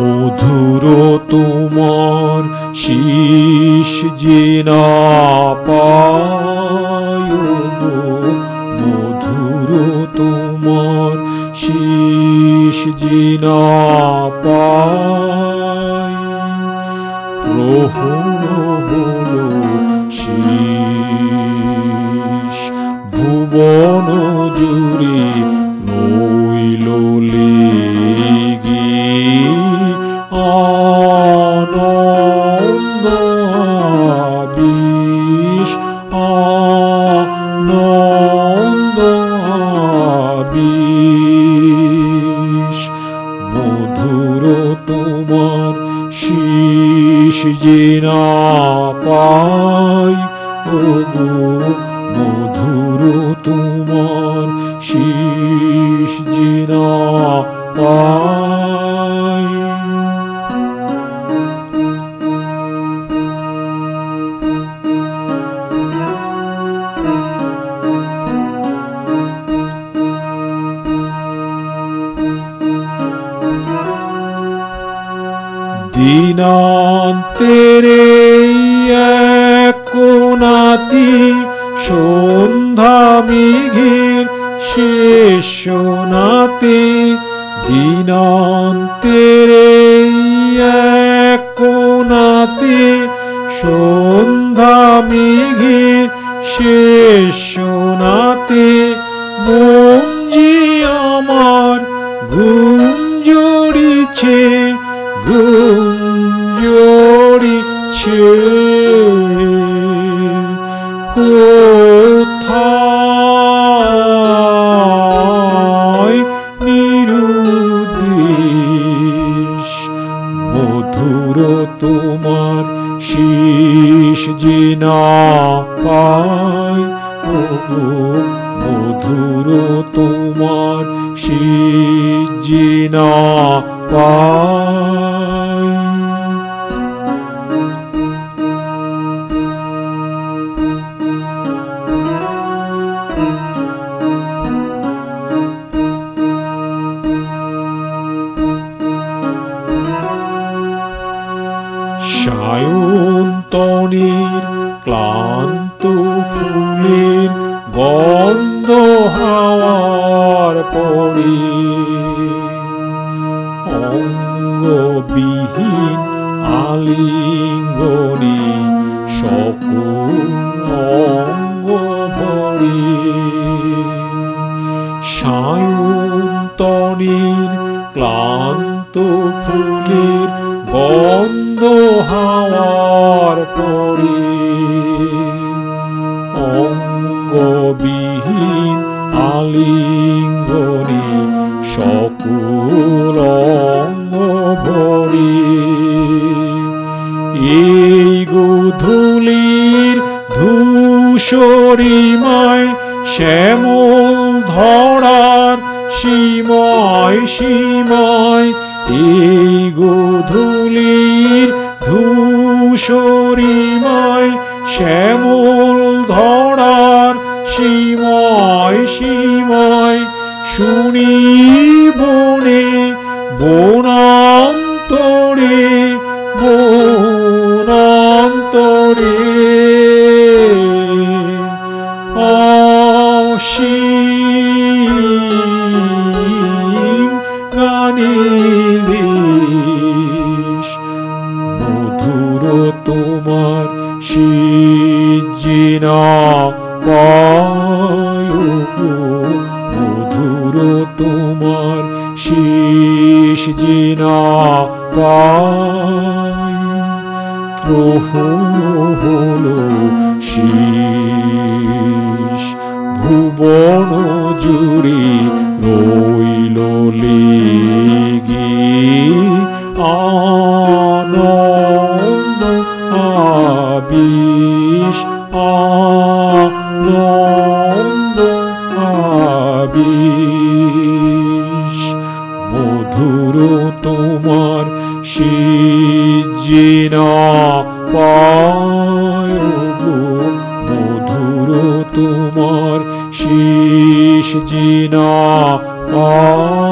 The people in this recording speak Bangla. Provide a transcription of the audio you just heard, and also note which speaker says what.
Speaker 1: মধুর তোমার শীষ যে না পায়। শীষ যে না পায় প্রহর হলো ভুবন জুড়ে যে না পাই ওগো মধুর তোমার শীষ যে না পাই। দিনান্তের কোনাতি সন্ধ্যা মেঘের শেষ সোনাতে দিনান্তের কোনাতে সন্ধ্যা মেঘের শেষ সোনাতে মন যে আমার গুঞ্জরিছে নিরুদ্দেশ? মধুর তোমার শীষ মধুর তোমার পায়। সায়ন্তনের ক্লান্ত ফুলের গন্ধ হাওয়ার পরে। অঙ্গবিহীন আলিঙ্গনে সকল অঙ্গ ভরে। সায়ন্তনের ক্লান্ত ফুলের গন্ধ হাওয়ার পরে অঙ্গবিহীন আলিঙ্গনে সকল অঙ্গ এই গোধূলির ধূসরিমায় শ্যামল ধরার সীময় সীময় এই গোধূলির ধূসরিমায় শ্যামল ধরার সীময় সীময় শুনি বনে বনান্তরে বনান্তরে। অসীম তোমার সিজিনা পায় গো মধুর তোমার শীষ জিনা পায় প্রহর হলো শীষ ভুবন জুড়ে রইল আবিষ আনন্দ আবিষ মধুর তোমার জিনা পায় মধুর তোমার শীষ জিনা পায়